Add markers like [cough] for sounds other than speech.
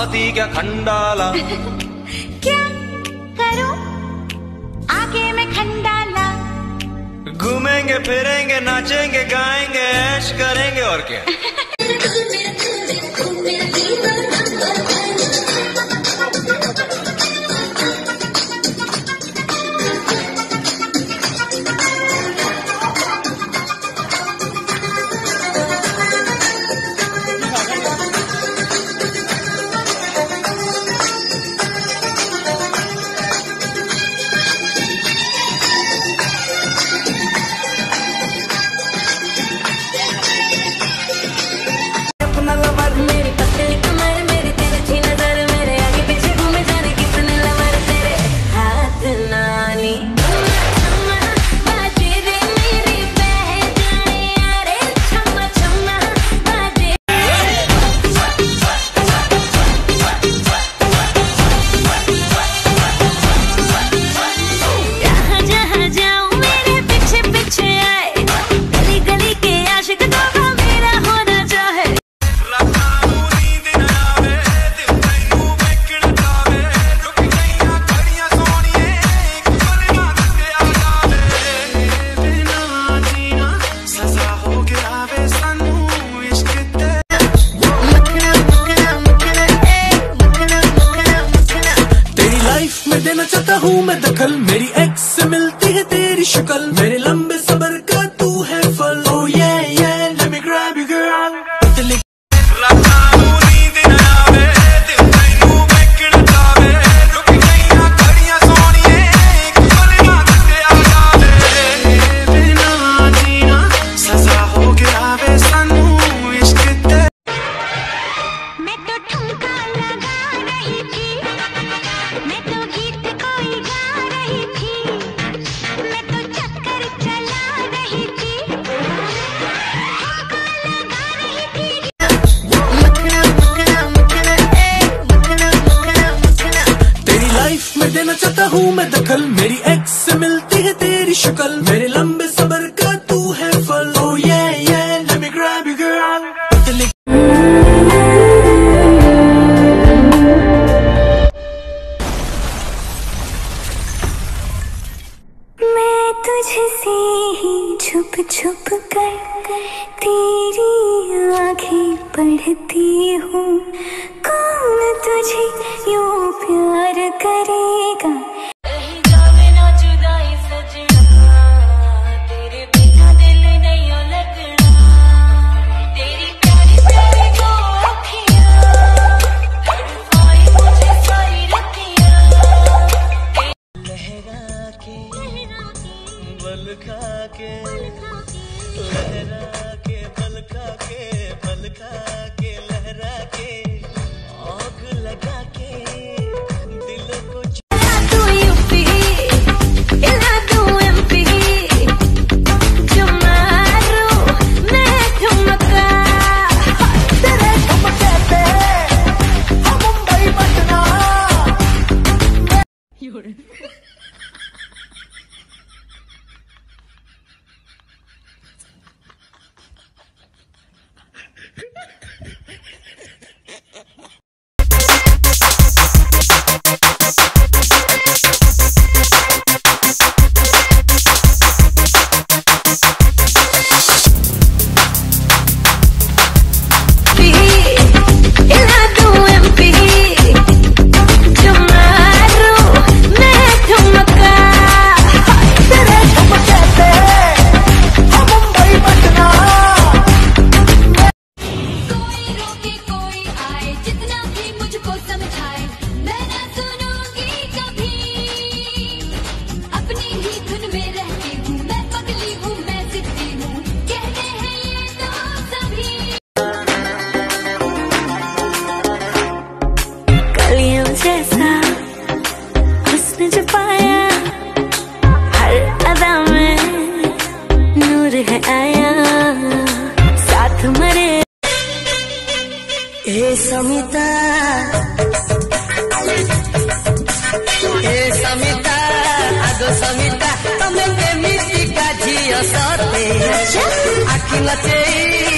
शादी [laughs] क्या खंडाला। क्या करो? आगे में खंडाला। घूमेंगे फिरेंगे नाचेंगे गाएँगे ऐश करेंगे और क्या? [laughs] देना चाहता हूँ मैं दखल। मेरी एक्स से मिलती है तेरी शक्ल। मेरे लंबे हूँ मैं दखल। मेरी एक्स से मिलती है तेरी शक्ल। मेरे लंबे सबर का तू है फल। ओ ये ये let me grab you, girl. पतली मैं तुझसे ही छुप छुप कर तेरी आँखें पढ़ती हूँ। कौन तुझे के लहरा के पलका के पलका के लहरा के आग लगा के। साथे अखिल चाहिँ